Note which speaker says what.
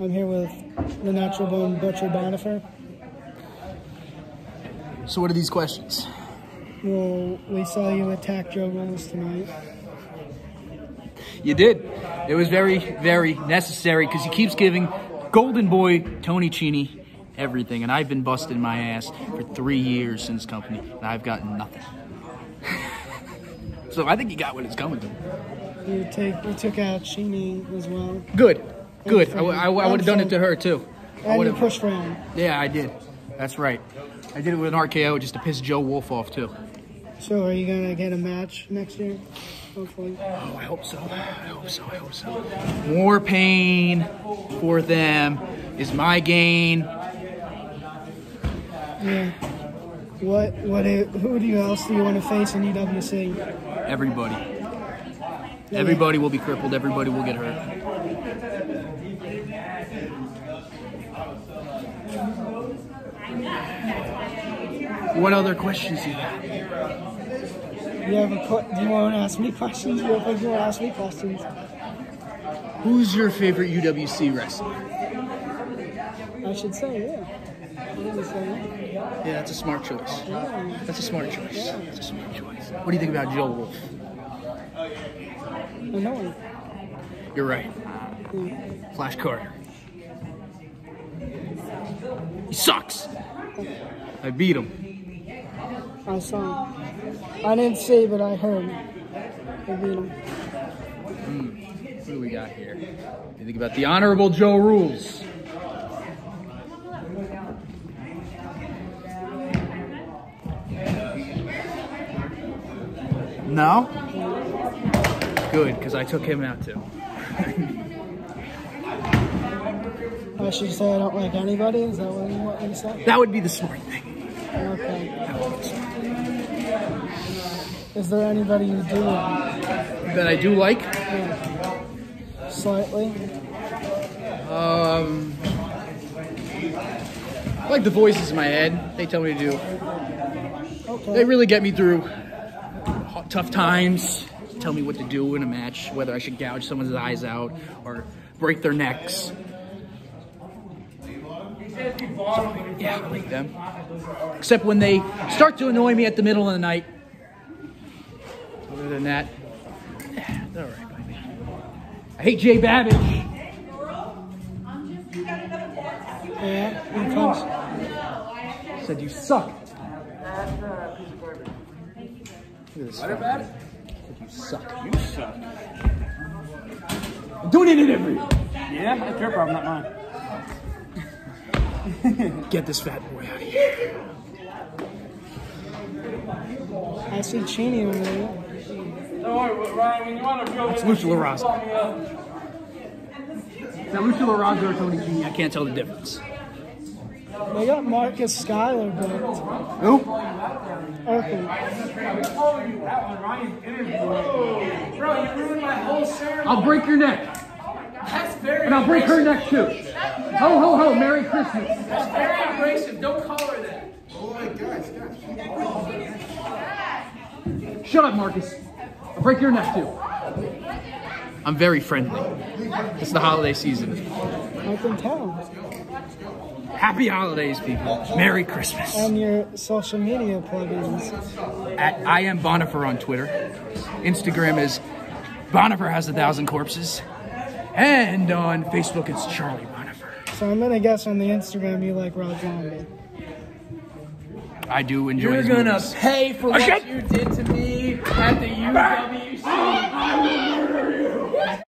Speaker 1: I'm here with the natural bone butcher Bonifer.
Speaker 2: So what are these questions?
Speaker 1: Well, we saw you attack Joe Rules tonight.
Speaker 2: You did. It was very, very necessary because he keeps giving Golden Boy Tony Cini everything, and I've been busting my ass for three years since company, and I've gotten nothing. so I think he got what it's coming to.
Speaker 1: You take you took out Sheeny as well,
Speaker 2: Good, good. I, I, I would have done it to her too. I
Speaker 1: and you pushed Fran.
Speaker 2: Yeah, I did. That's right. I did it with an RKO just to piss Joe Wolf off too.
Speaker 1: So are you gonna get a match next year? Hopefully.
Speaker 2: Oh, I hope so. I hope so. I hope so. More pain for them is my gain.
Speaker 1: Yeah. What what who do you else do you want to face in EWC?
Speaker 2: Everybody. Everybody will be crippled. Everybody will get hurt. What other questions do you have?
Speaker 1: You have a do you want to ask me questions? You want to ask me questions?
Speaker 2: Who's your favorite UWC wrestler?
Speaker 1: I should say yeah. Say that.
Speaker 2: Yeah, that's a smart choice.
Speaker 1: Yeah.
Speaker 2: That's a smart choice. That's a smart choice. What do you think about Joe Wolf?
Speaker 1: Annoying.
Speaker 2: You're right.
Speaker 1: Yeah.
Speaker 2: Flash Carter. He sucks. I beat him.
Speaker 1: I saw him. I didn't see, but I heard. I beat him. Hmm.
Speaker 2: What do we got here? You think about the Honorable Joe Rules? No? Good, because I took him out too.
Speaker 1: I should say I don't like anybody. Is that what you want me to say?
Speaker 2: That would be the smart thing.
Speaker 1: Okay.
Speaker 2: That would be the.
Speaker 1: Is there anybody you do like?
Speaker 2: That I do like.
Speaker 1: Yeah. Slightly.
Speaker 2: Um, I like the voices in my head. They tell me to do.
Speaker 1: Okay.
Speaker 2: They really get me through tough times. Tell me what to do in a match, whether I should gouge someone's eyes out or break their necks. Yeah, I like them. Except when they start to annoy me at the middle of the night. Other than that, all right by me. I hate Jay Babbage.
Speaker 1: Yeah. You punch.
Speaker 2: Said you suck. Look at this. Said you suck.
Speaker 3: You suck.
Speaker 2: I'm doing it in every.
Speaker 3: Yeah, that's your problem, not mine.
Speaker 2: Get this fat boy out of here.
Speaker 1: I see Cheney over there.
Speaker 3: Don't worry, Ryan, when you want to go
Speaker 2: It's Lucha LaRaza. Is that Lucha LaRaza or Tony G? I can't tell the difference.
Speaker 1: They got Marcus Schuyler booked.
Speaker 2: Who?
Speaker 1: Okay.
Speaker 3: Bro, you ruined my whole ceremony.
Speaker 2: I'll break your neck.
Speaker 3: That's very
Speaker 2: And I'll break her neck too. Ho, ho, ho. Merry Christmas.
Speaker 3: That's very abrasive. Don't call her that. Oh, my gosh, gosh.
Speaker 2: Shut up, Marcus. I'll break your neck too. I'm very friendly. It's the holiday season.
Speaker 1: I can tell.
Speaker 2: Happy holidays, people. Merry Christmas.
Speaker 1: And your social media plugins.
Speaker 2: At I am Bonifer on Twitter. Instagram is Bonifer has a thousand corpses. And on Facebook, it's Charlie Bonifer.
Speaker 1: So I'm gonna guess on the Instagram you like Rob Zombie.
Speaker 2: I do enjoy
Speaker 3: You're
Speaker 2: his
Speaker 3: gonna
Speaker 2: movies.
Speaker 3: pay for
Speaker 2: Oh,
Speaker 3: what
Speaker 2: shit.
Speaker 3: you did to me at the UWC